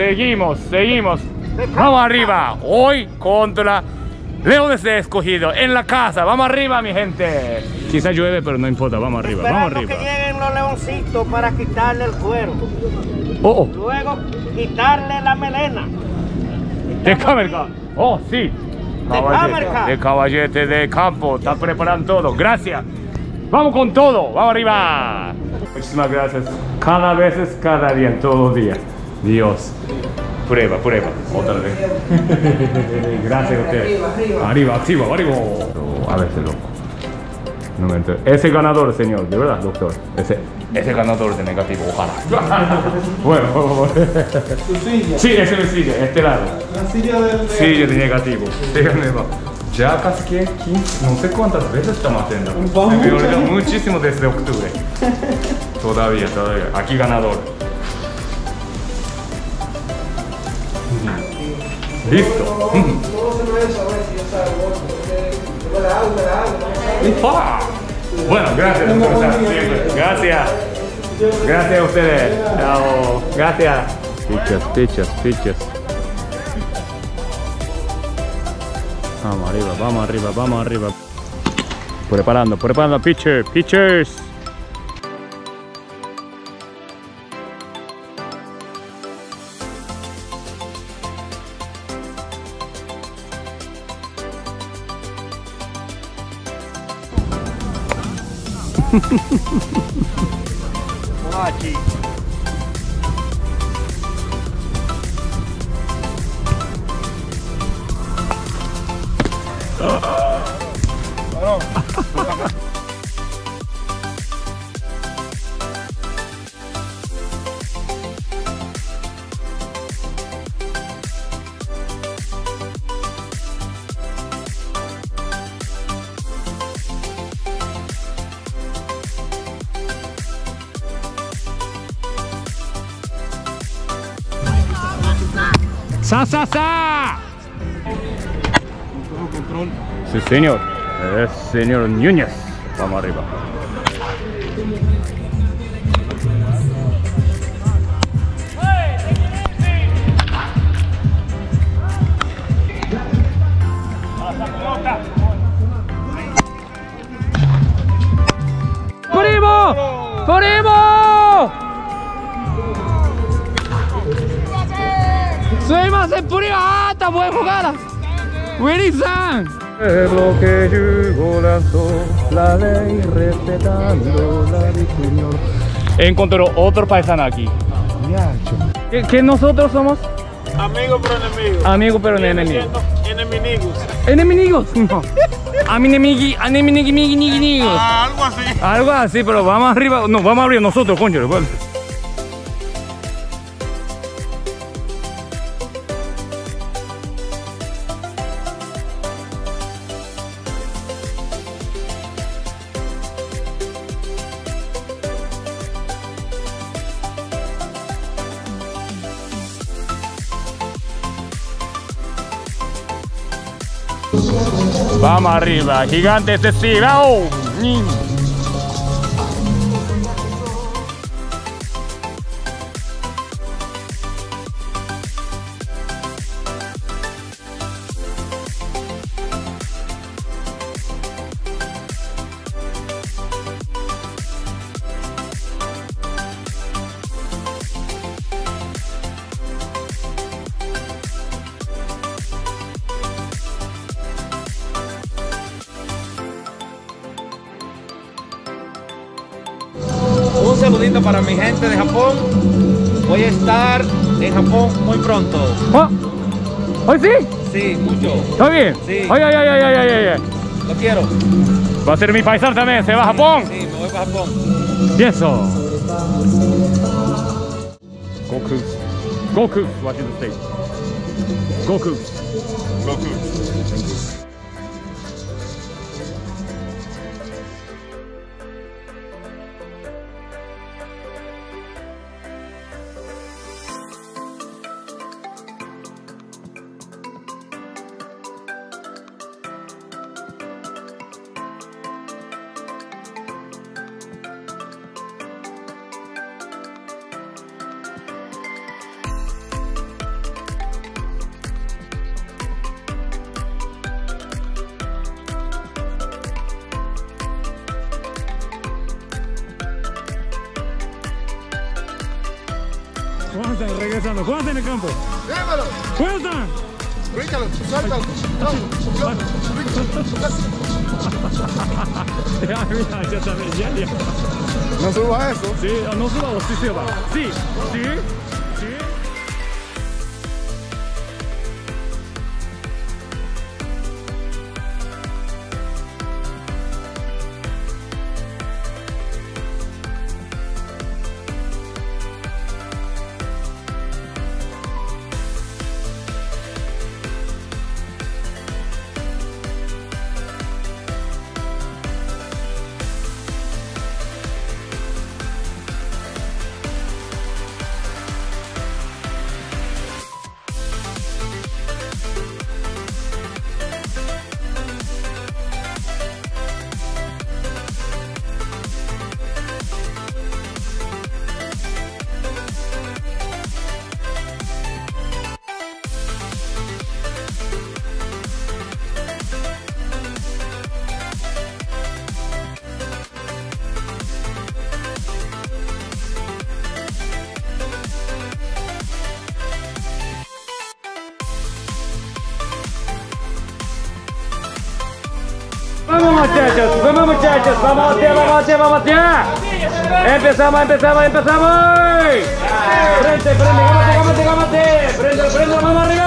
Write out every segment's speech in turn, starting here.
seguimos, seguimos. Vamos arriba. Hoy contra Leones de Escogido en la casa. Vamos arriba, mi gente. Quizá llueve, pero no importa. Vamos arriba, vamos arriba. que lleguen los leoncitos para quitarle el cuero. Oh, oh. Luego quitarle la melena. De Camerca. Oh, sí. Camerca. De caballete de campo. Está preparando todo. Gracias. Vamos con todo. Vamos arriba. Muchísimas gracias. Cada vez es cada día, todos los días. Dios. Prueba, prueba. Otra vez. gracias a ustedes. Arriba, arriba. Arriba, arriba. A veces loco. No me entero. Ese ganador, señor, de verdad, doctor. Ese, ese ganador de negativo, ojalá. bueno, Tu silla. sí, ese me sigue, este lado. La silla del. Sí, yo de negativo. Ya casi que 15, no sé cuántas veces estamos haciendo. Vamos. Me olvidó muchísimo desde octubre. todavía, todavía. Aquí ganador. ¡Ufa! Bueno, gracias, siempre. Gracias. Gracias a ustedes. Chao. Gracias. Pichas, pichas, pichas. Vamos arriba, vamos arriba, vamos arriba. Preparando, preparando, pitcher, pitchers. Aquí. ¡Sa, sa, sa! Sí, señor. Es señor Núñez. Vamos arriba. ¡Primo! ¡Primo! ¡Soy más en prima! ¡Ah, está buena jugada! ¡Willy-san! Es lo que yo lanzo, la ley respetando la victoria. Encontró otro paisano aquí. ¿Qué, qué nosotros somos? Amigo pero enemigo. Amigos pero enemigos. Enemigos. ¿Enemigos? No. A mi enemigo, a mi enemigo, mi enemigo. algo así. Algo así, pero vamos arriba. No, vamos arriba nosotros, concho. bueno. Vamos arriba, gigante este sí. Saludito para mi gente de Japón. Voy a estar en Japón muy pronto. ¿Ah? ¿Hoy sí? Sí, mucho. ¿Está bien? Sí. Ay, ay, ay, ay, ay, ay, ay. Lo quiero. Va a ser mi paisano también, se va a Japón. Sí, me voy para Japón. Y eso. Goku. Goku. Watching the stage. Goku. Goku. Regresando. Juanza en el campo. Bríncalo, suéltalo. Ya, mira, ya sabes, ya, ya. No suba eso. Sí, no suba, sí, va. Sí, sí, vamos batear, vamos batear, vamos batear. Empezamos, empezamos, empezamos. Frente, frente, gámate, gámate, gámate. Prende, prende, vamos arriba.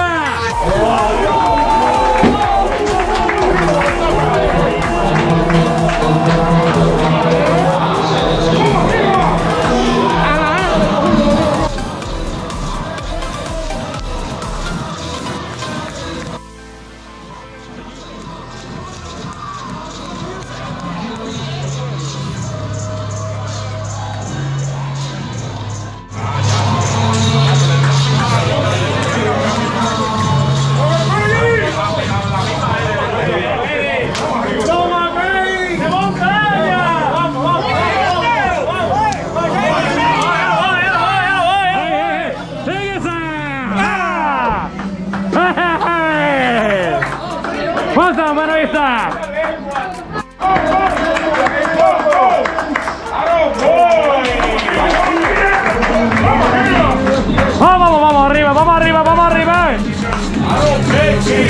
Vamos, vamos arriba, vamos arriba, vamos arriba.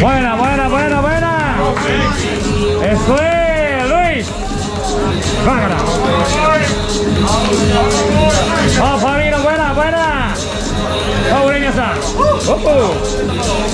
Buena, buena, buena, buena. Eso es, Luis. Vámonos. Vamos, Fabino, buena, buena. Vamos, Ureña San.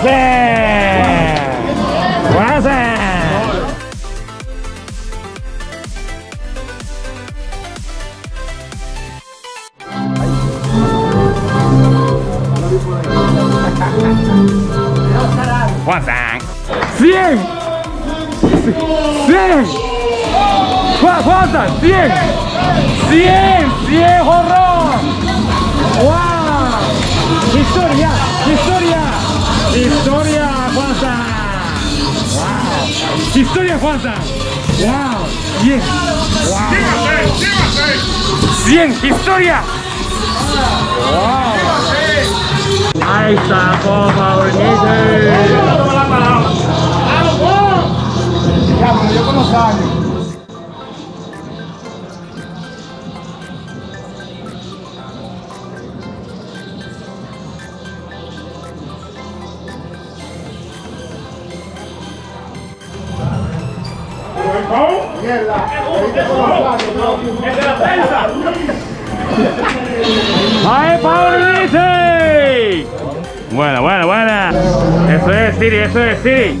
Quase! Quase! Quase! Sim! Sim! Quase! Sim! Sim! Sim! Horror! Uau! história ¡Historia, Juanza! ¡Wow! ¡Historia, Juanza! ¡Wow! ¡Cien! ¡Wow! ¡Cien! ¡Historia! ¡Wow! Ahí está, por favor, Yo con los años. ¿No? ¡Es de la prensa! Dice! Buena, buena, buena. Eso es, Siri, eso es, Siri.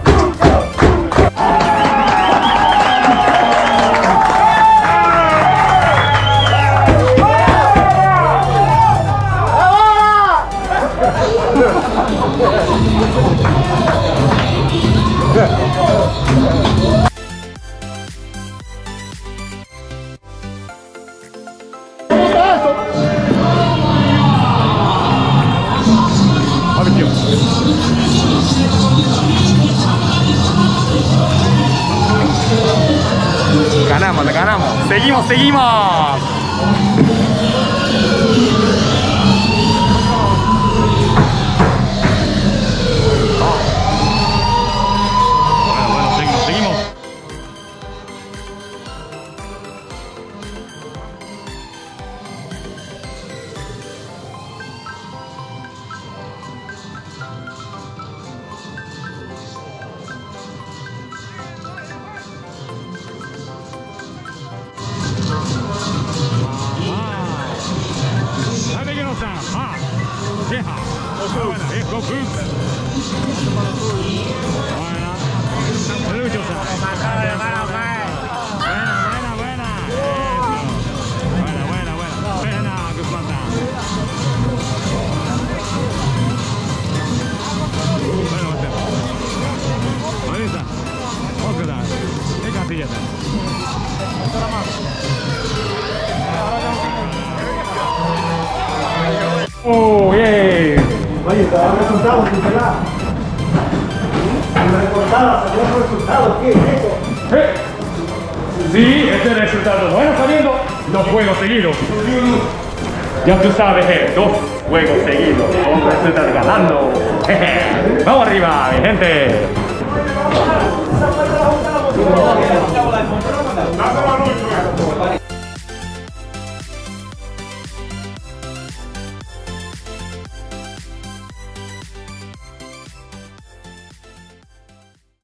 Ganamos, ganamos. Seguimos, seguimos. Satan, Ha, Jeha, Okawara, Eko Boots. Voilà. Salut, Joseph. Resultados, sin pelar. Me recortaba, salió el resultado. ¿Qué es eso? Eh, Sí, este resultado bueno saliendo dos juegos seguidos. Ya tú sabes, eh, dos juegos seguidos. Hombre, tú estás ganando. Vamos arriba, mi gente.